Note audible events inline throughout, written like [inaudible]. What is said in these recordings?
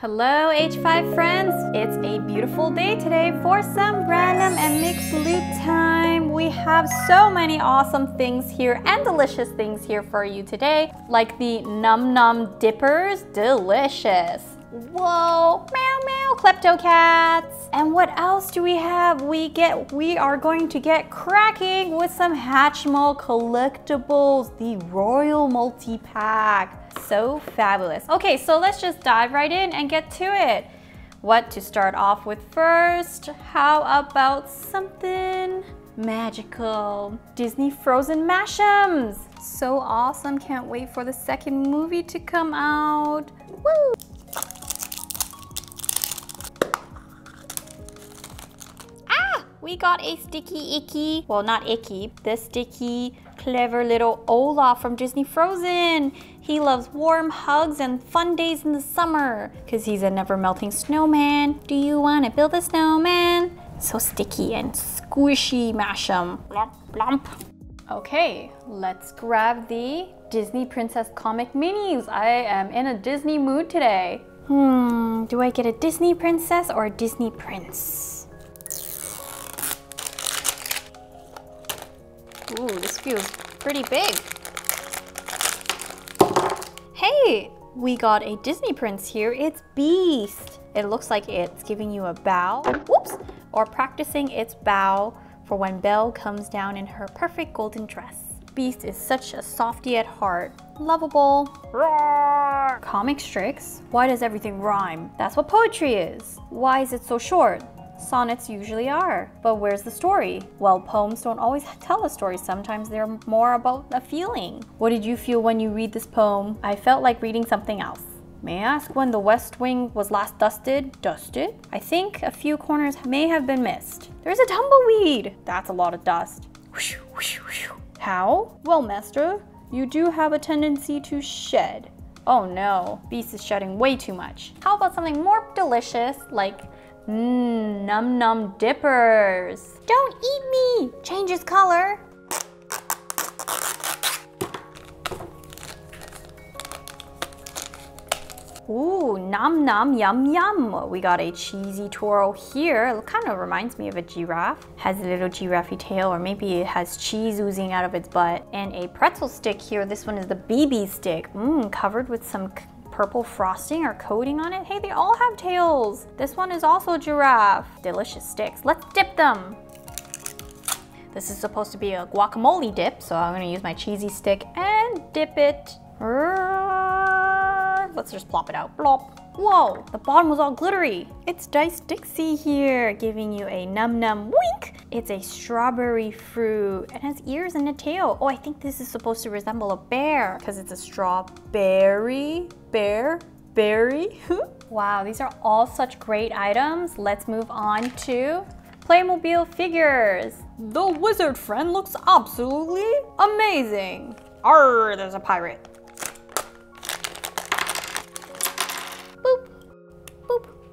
Hello H5 friends! It's a beautiful day today for some random and mixed loot time. We have so many awesome things here and delicious things here for you today, like the Num Noms Dippers, delicious. Whoa, meow meow, klepto cats. And what else do we have? We get, we are going to get cracking with some Hatchimal collectibles, the Royal Multi-Pack so fabulous. Okay, so let's just dive right in and get to it. What to start off with first? How about something magical? Disney Frozen Mashems. So awesome, can't wait for the second movie to come out. Woo! We got a sticky icky, well not icky, the sticky clever little Olaf from Disney Frozen. He loves warm hugs and fun days in the summer because he's a never melting snowman. Do you want to build a snowman? So sticky and squishy, mash 'em. Blump, blump. Okay, let's grab the Disney Princess comic minis. I am in a Disney mood today. Hmm, do I get a Disney princess or a Disney prince? Ooh, this feels pretty big. Hey, we got a Disney prince here. It's Beast. It looks like it's giving you a bow, whoops, or practicing its bow for when Belle comes down in her perfect golden dress. Beast is such a softy at heart. Lovable. Roar! Comic strips. Why does everything rhyme? That's what poetry is. Why is it so short? Sonnets usually are. But where's the story? Well, poems don't always tell a story. Sometimes they're more about a feeling. What did you feel when you read this poem? I felt like reading something else. May I ask when the West Wing was last dusted? Dusted? I think a few corners may have been missed. There's a tumbleweed! That's a lot of dust. How? Well, Master, you do have a tendency to shed. Oh no, Beast is shedding way too much. How about something more delicious like Mmm, Num Noms dippers. Don't eat me! Changes color. Ooh, nom nom yum yum. We got a cheesy twirl here. It kind of reminds me of a giraffe. Has a little giraffe tail or maybe it has cheese oozing out of its butt. And a pretzel stick here. This one is the BB stick. Mmm, covered with some purple frosting or coating on it. Hey, they all have tails. This one is also a giraffe. Delicious sticks. Let's dip them. This is supposed to be a guacamole dip, so I'm gonna use my cheesy stick and dip it. Let's just plop it out. Plop. Whoa, the bottom was all glittery. It's Dice Dixie here, giving you a num num wink. It's a strawberry fruit. It has ears and a tail. Oh, I think this is supposed to resemble a bear because it's a strawberry bear berry. [laughs] wow, these are all such great items. Let's move on to Playmobil figures. The wizard friend looks absolutely amazing. Arr, there's a pirate.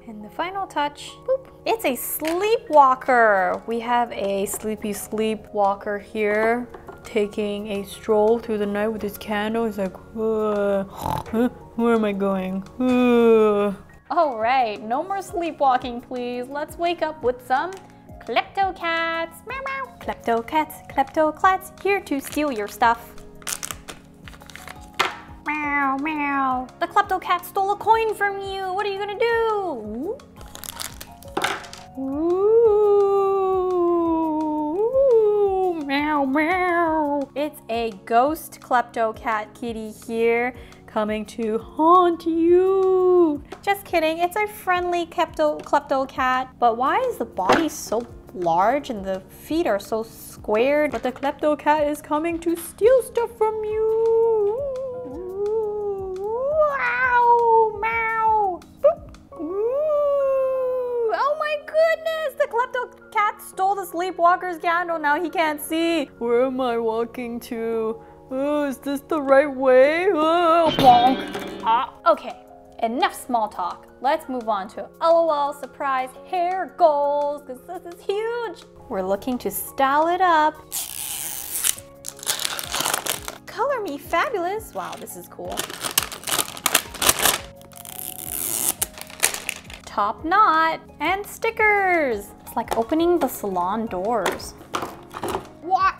And the final touch, boop. It's a sleepwalker. We have a sleepy sleepwalker here taking a stroll through the night with his candle. He's like, uh, where am I going? Uh. All right, no more sleepwalking, please. Let's wake up with some klepto cats. Meow meow. Klepto cats, klepto cats, here to steal your stuff. Meow meow. The klepto cat stole a coin from you. What are you gonna do? Ooh, meow meow. It's a ghost klepto cat kitty here coming to haunt you. Just kidding, it's a friendly klepto, klepto cat. But why is the body so large and the feet are so squared? But the klepto cat is coming to steal stuff from you. Sleepwalker's candle. Now he can't see. Where am I walking to? Oh, is this the right way? Oh, bonk. Ah, okay, enough small talk. Let's move on to LOL surprise hair goals because this is huge. We're looking to style it up. Color me fabulous. Wow, this is cool. top knot, and stickers. It's like opening the salon doors. What?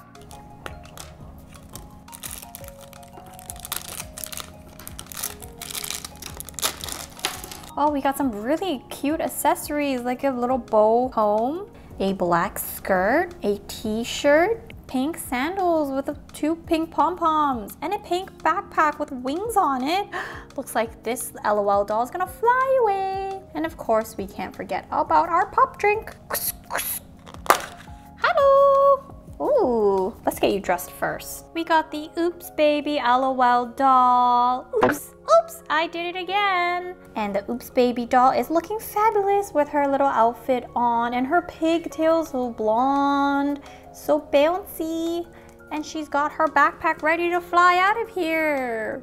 Oh, we got some really cute accessories like a little bow comb, a black skirt, a t-shirt, pink sandals with two pink pom-poms, and a pink backpack with wings on it. [gasps] Looks like this LOL doll is gonna fly away. And of course, we can't forget about our pop drink. Hello! Ooh, let's get you dressed first. We got the Oops Baby LOL doll. Oops, oops, I did it again. And the Oops Baby doll is looking fabulous with her little outfit on and her pigtails blonde, so bouncy. And she's got her backpack ready to fly out of here.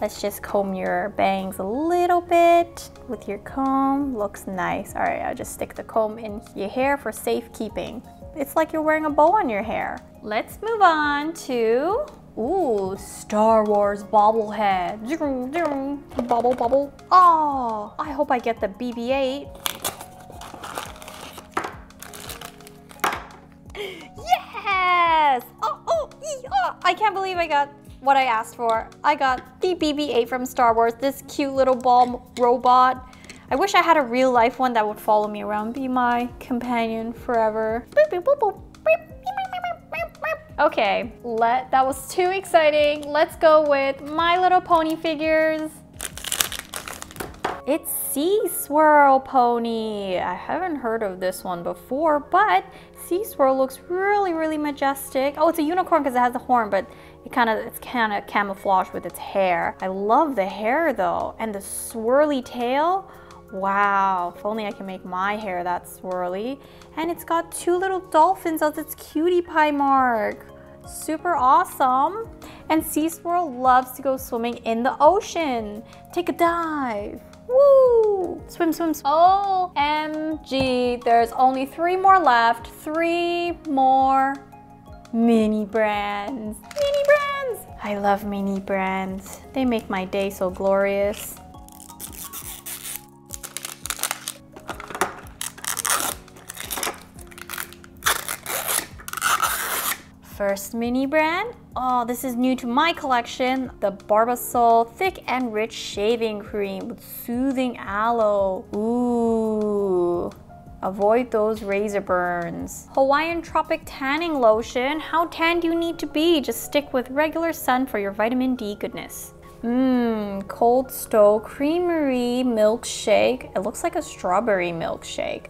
Let's just comb your bangs a little bit with your comb. Looks nice. All right, I'll just stick the comb in your hair for safekeeping. It's like you're wearing a bow on your hair. Let's move on to, ooh, Star Wars bobblehead. Bubble, bubble. Oh, I hope I get the BB-8. [laughs] Yes! Oh, oh, oh, I can't believe I got what I asked for. I got the BB-8 from Star Wars, this cute little ball robot. I wish I had a real life one that would follow me around, be my companion forever. Okay, let that was too exciting. Let's go with My Little Pony figures. It's Sea Swirl Pony. I haven't heard of this one before, but Sea Swirl looks really, really majestic. Oh, it's a unicorn because it has a horn, but it kind of it's kind of camouflaged with its hair. I love the hair though, and the swirly tail. Wow, if only I can make my hair that swirly. And it's got two little dolphins as its cutie pie mark. Super awesome. And Sea Swirl loves to go swimming in the ocean. Take a dive. Woo! Swim, swim, swim. Oh, OMG, there's only three more left. Three more mini brands. Mini brands! I love mini brands. They make my day so glorious. First mini brand. Oh, this is new to my collection. The Barbasol Thick and Rich Shaving Cream with Soothing Aloe. Ooh. Avoid those razor burns. Hawaiian Tropic Tanning Lotion. How tan do you need to be? Just stick with regular sun for your vitamin D goodness. Mmm, Cold Stone Creamery Milkshake. It looks like a strawberry milkshake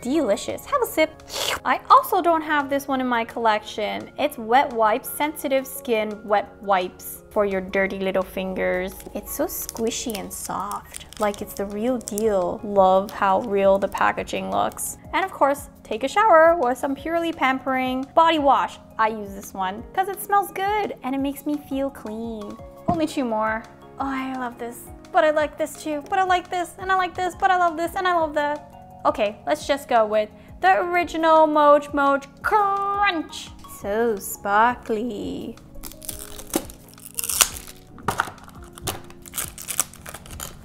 delicious. Have a sip. I also don't have this one in my collection. It's Wet Wipes Sensitive Skin Wet Wipes for your dirty little fingers. It's so squishy and soft, like it's the real deal. Love how real the packaging looks. And of course, take a shower with some purely pampering body wash. I use this one because it smells good and it makes me feel clean. Only two more. Oh, I love this. But I like this too. But I like this and I like this. But I love this and I love that. Okay, let's just go with the original Moj Moj Crunch. So sparkly.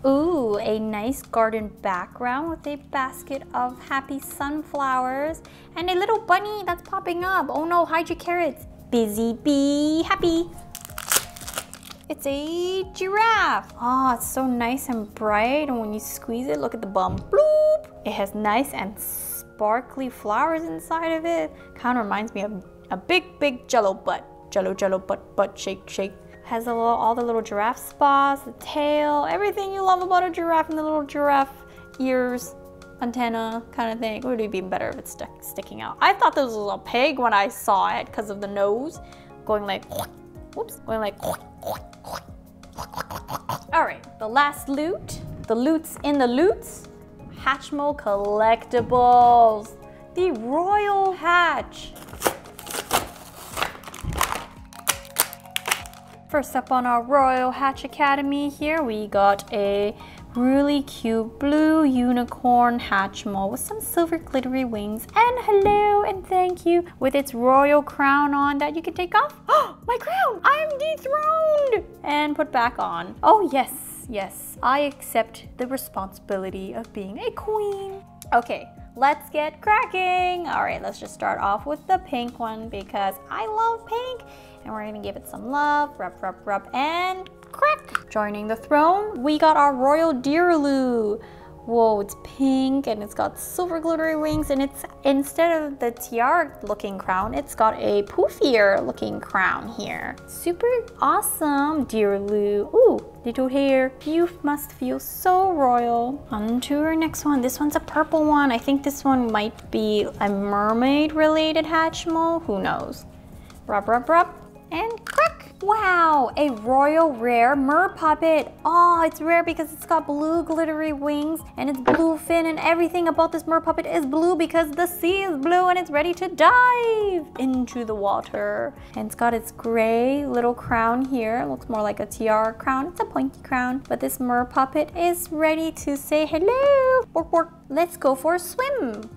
Ooh, a nice garden background with a basket of happy sunflowers and a little bunny that's popping up. Oh no, hide your carrots. Busy bee, happy. It's a giraffe. Oh, it's so nice and bright. And when you squeeze it, look at the bum. Bloop. It has nice and sparkly flowers inside of it. Kind of reminds me of a big, big jello butt. Jello, jello, butt, butt, shake, shake. Has a little, all the little giraffe spots, the tail, everything you love about a giraffe and the little giraffe ears, antenna kind of thing. It would be better if it's stuck, sticking out. I thought this was a pig when I saw it because of the nose going like, whoops, going like, all right, the last loot, the loots in the loots, Hatchimal Collectibles, the Royal Hatch. First up on our Royal Hatch Academy here, we got a really cute blue unicorn Hatchimal with some silver glittery wings and hello and thank you with its royal crown on that you can take off. Oh, [gasps] my crown! I'm dethroned! And put back on. Oh yes, yes, I accept the responsibility of being a queen. Okay, let's get cracking. All right, let's just start off with the pink one because I love pink and we're gonna give it some love, rub, rub, rub, and crack. Joining the throne, we got our royal Deerloo. Whoa, it's pink and it's got silver glittery wings and it's instead of the tiara looking crown, it's got a poofier looking crown here. Super awesome, Deerloo. Ooh, little hair. You must feel so royal. On to our next one. This one's a purple one. I think this one might be a mermaid related Hatchimal. Who knows? Rub, rub, rub, and crack. Wow, a royal rare mer puppet. Oh, it's rare because it's got blue glittery wings and it's blue fin and everything about this mer puppet is blue because the sea is blue and it's ready to dive into the water. And it's got its gray little crown here. It looks more like a tiara crown. It's a pointy crown. But this mer puppet is ready to say hello. Bork, bork. Let's go for a swim.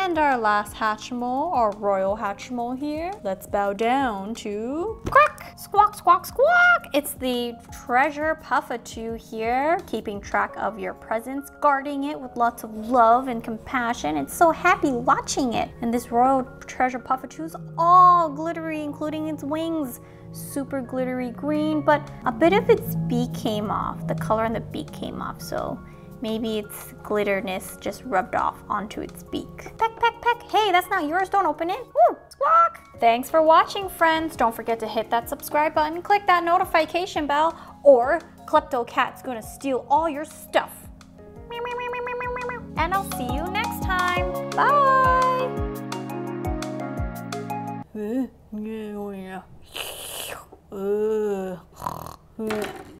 And our last Hatchimal, our royal Hatchimal here. Let's bow down to quack, squawk, squawk, squawk. It's the treasure Puffatoo here, keeping track of your presence, guarding it with lots of love and compassion. It's so happy watching it. And this royal treasure Puffatoo is all glittery, including its wings super glittery green, but a bit of its beak came off. The color on the beak came off, so Maybe its glitterness just rubbed off onto its beak. Peck, peck, peck. Hey, that's not yours. Don't open it. Woo, squawk. Thanks for watching, friends. Don't forget to hit that subscribe button, click that notification bell, or Klepto Cat's gonna steal all your stuff. And I'll see you next time. Bye.